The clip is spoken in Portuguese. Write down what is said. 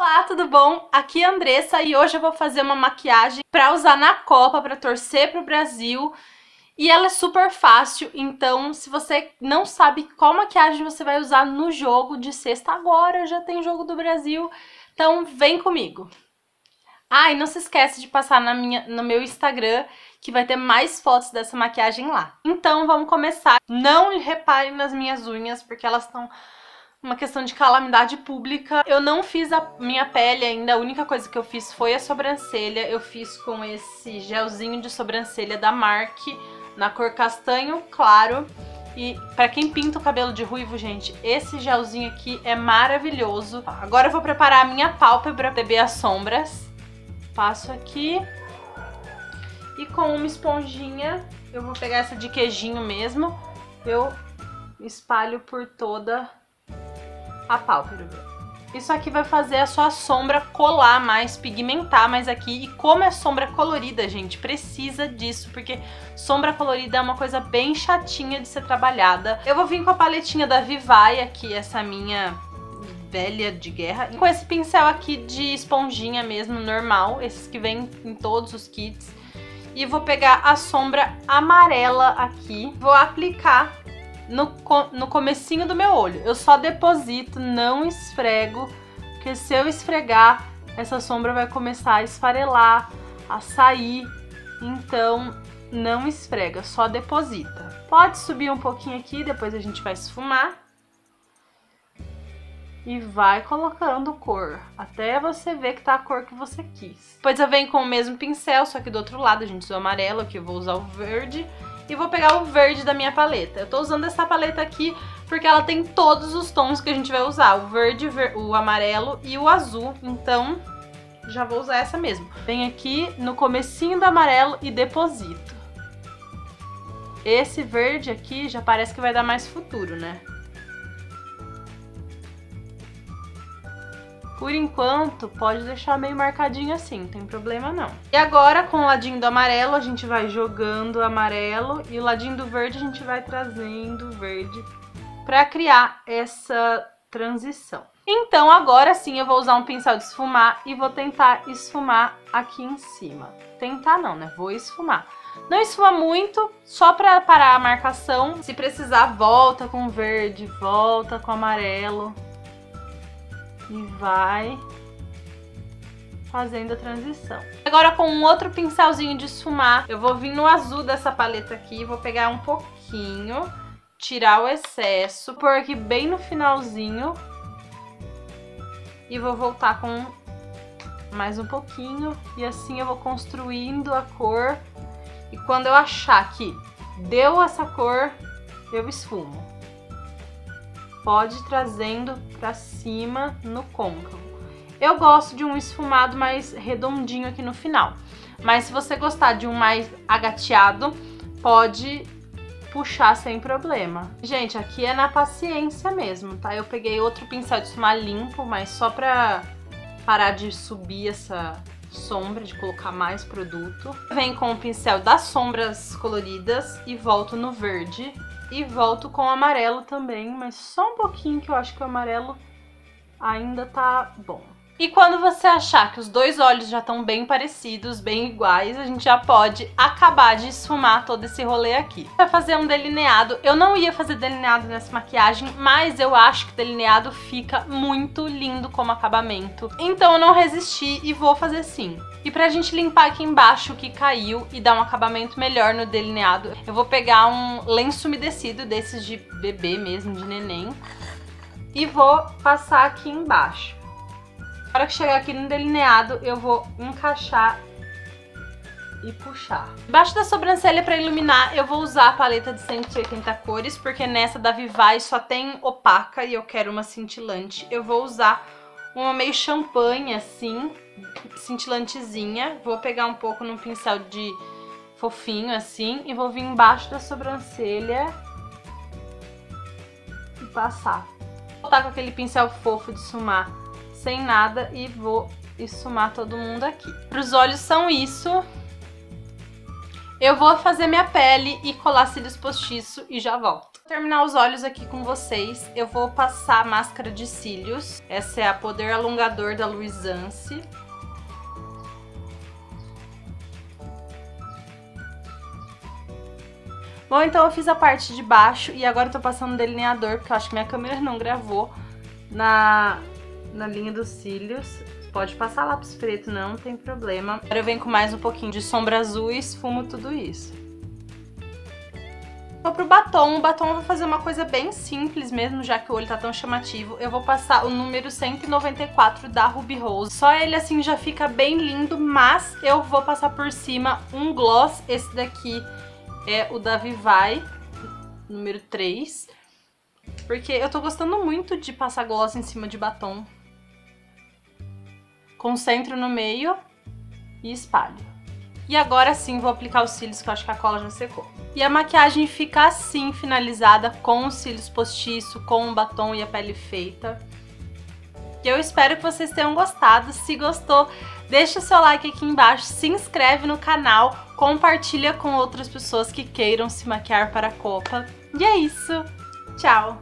Olá, tudo bom? Aqui é a Andressa e hoje eu vou fazer uma maquiagem para usar na Copa, para torcer pro Brasil. E ela é super fácil, então se você não sabe qual maquiagem você vai usar no jogo de sexta agora, já tem jogo do Brasil, então vem comigo. Ah, e não se esquece de passar na minha, no meu Instagram, que vai ter mais fotos dessa maquiagem lá. Então vamos começar. Não reparem nas minhas unhas, porque elas estão uma questão de calamidade pública. Eu não fiz a minha pele ainda, a única coisa que eu fiz foi a sobrancelha. Eu fiz com esse gelzinho de sobrancelha da Mark, na cor castanho claro. E pra quem pinta o cabelo de ruivo, gente, esse gelzinho aqui é maravilhoso. Agora eu vou preparar a minha pálpebra beber as sombras. Passo aqui. E com uma esponjinha, eu vou pegar essa de queijinho mesmo, eu espalho por toda a pálpebra. Isso aqui vai fazer a sua sombra colar mais, pigmentar mais aqui. E como é sombra colorida, gente, precisa disso, porque sombra colorida é uma coisa bem chatinha de ser trabalhada. Eu vou vir com a paletinha da Vivai aqui, essa minha velha de guerra. E com esse pincel aqui de esponjinha mesmo, normal, esses que vem em todos os kits. E vou pegar a sombra amarela aqui, vou aplicar no, no comecinho do meu olho. Eu só deposito, não esfrego, porque se eu esfregar, essa sombra vai começar a esfarelar, a sair. Então, não esfrega, só deposita. Pode subir um pouquinho aqui, depois a gente vai esfumar. E vai colocando cor, até você ver que tá a cor que você quis. Depois eu venho com o mesmo pincel, só que do outro lado a gente usa o amarelo, aqui eu vou usar o verde e vou pegar o verde da minha paleta. Eu tô usando essa paleta aqui porque ela tem todos os tons que a gente vai usar, o verde, o amarelo e o azul, então já vou usar essa mesmo. Venho aqui no comecinho do amarelo e deposito. Esse verde aqui já parece que vai dar mais futuro, né? Por enquanto, pode deixar meio marcadinho assim, não tem problema não. E agora, com o ladinho do amarelo, a gente vai jogando o amarelo e o ladinho do verde a gente vai trazendo o verde para criar essa transição. Então, agora sim, eu vou usar um pincel de esfumar e vou tentar esfumar aqui em cima. Tentar não, né? Vou esfumar. Não esfuma muito, só para parar a marcação. Se precisar, volta com verde, volta com amarelo e vai fazendo a transição. Agora com um outro pincelzinho de esfumar, eu vou vir no azul dessa paleta aqui, vou pegar um pouquinho, tirar o excesso, pôr aqui bem no finalzinho e vou voltar com mais um pouquinho e assim eu vou construindo a cor e quando eu achar que deu essa cor, eu esfumo pode trazendo para cima no côncavo. Eu gosto de um esfumado mais redondinho aqui no final, mas se você gostar de um mais agateado, pode puxar sem problema. Gente, aqui é na paciência mesmo, tá? Eu peguei outro pincel de esfumar limpo, mas só pra parar de subir essa sombra, de colocar mais produto. Vem com o pincel das sombras coloridas e volto no verde e volto com o amarelo também, mas só um pouquinho que eu acho que o amarelo ainda tá bom. E quando você achar que os dois olhos já estão bem parecidos, bem iguais, a gente já pode acabar de esfumar todo esse rolê aqui. Vai fazer um delineado. Eu não ia fazer delineado nessa maquiagem, mas eu acho que delineado fica muito lindo como acabamento. Então eu não resisti e vou fazer sim. E pra gente limpar aqui embaixo o que caiu e dar um acabamento melhor no delineado, eu vou pegar um lenço umedecido desses de bebê mesmo, de neném, e vou passar aqui embaixo. Na hora que chegar aqui no delineado, eu vou encaixar e puxar. Embaixo da sobrancelha para iluminar, eu vou usar a paleta de 180 cores, porque nessa da Vivai só tem opaca e eu quero uma cintilante. Eu vou usar uma meio champanhe, assim, cintilantezinha. Vou pegar um pouco num pincel de fofinho, assim, e vou vir embaixo da sobrancelha e passar. Vou voltar com aquele pincel fofo de sumar sem nada e vou esfumar todo mundo aqui. Para os olhos são isso. Eu vou fazer minha pele e colar cílios postiço e já volto. terminar os olhos aqui com vocês, eu vou passar a máscara de cílios. Essa é a Poder Alongador da Luisance. Bom, então eu fiz a parte de baixo e agora eu tô passando delineador, porque eu acho que minha câmera não gravou na, na linha dos cílios. Pode passar lápis preto, não tem problema. Agora eu venho com mais um pouquinho de sombra azul e esfumo tudo isso. Vou pro batom. O batom eu vou fazer uma coisa bem simples mesmo, já que o olho tá tão chamativo. Eu vou passar o número 194 da Ruby Rose. Só ele assim já fica bem lindo, mas eu vou passar por cima um gloss. Esse daqui é o da Vivai, número 3. Porque eu tô gostando muito de passar gloss em cima de batom. Concentro no meio e espalho. E agora sim vou aplicar os cílios, que eu acho que a cola já secou. E a maquiagem fica assim, finalizada, com os cílios postiço, com o batom e a pele feita. E eu espero que vocês tenham gostado. Se gostou, deixa o seu like aqui embaixo, se inscreve no canal, compartilha com outras pessoas que queiram se maquiar para a Copa. E é isso. Tchau!